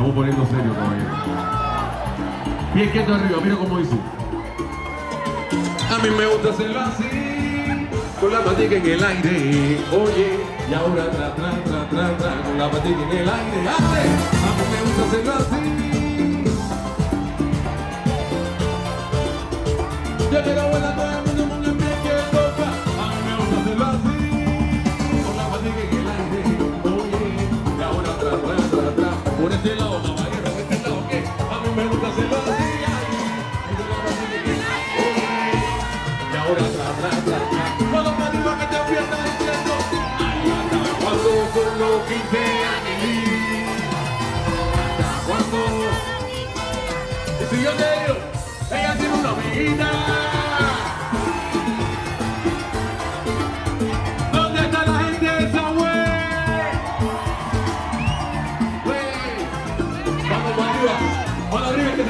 Estamos poniendo serio, caballero. Bien quieto arriba, mira cómo dice. A mí me gusta hacerlo así, con la patica en el aire. Oye, y ahora tra, tra, tra, con la patica en el aire. ¡Ande! A mí me gusta hacerlo así. Yo quiero bailar Y si yo te digo, ella tiene una amiguita.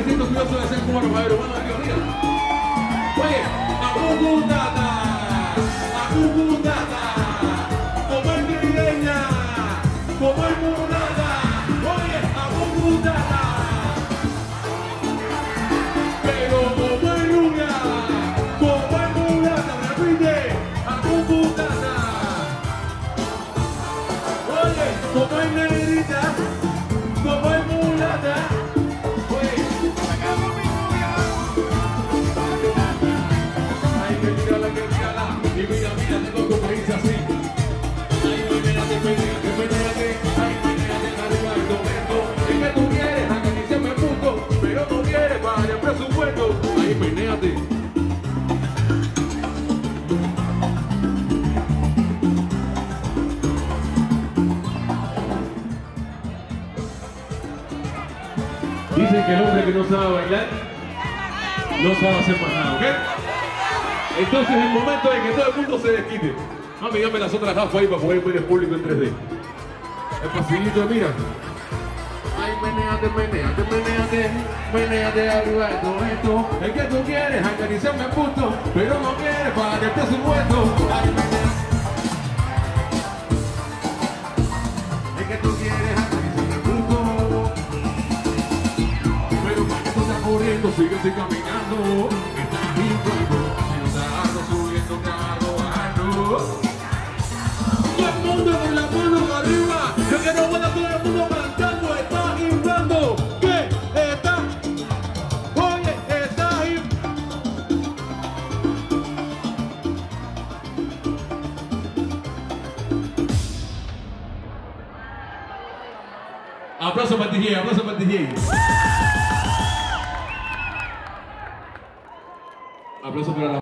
Mano arriba que te siento curioso de ser cubano, caballero. Mano arriba, arriba. Oye, acucutata, acucutata, como el trigueña, como el murata. Oye, acucutata. Pero como el rubia, como el murata, repite, acucutata. Oye, como el Y mira, mira, tengo como dice así. Ay, menéate, menéate, menéate. Ay, menéate, arriba el momento. Es que tú quieres acariciarme punto, pero no quieres para el presupuesto. Ay, menéate. Dicen que el hombre que no sabe bailar no sabe hacer más nada, ¿ok? Entonces es el momento de que todo el mundo se desquite. Mami, dame las otras gafas ahí para poder ver el público en 3D. Es facilito, mira. Ay, menéate, menéate, menéate, menéate arriba de todo esto. Es que tú quieres acariciarme puto, pero no quieres pagar el presupuesto. Ay, menéate. Es que tú quieres acariciarme puto. Pero para que tú estás corriendo, sigue caminando. Aplauso para el DJ, aplauso para el DJ. Aplauso para la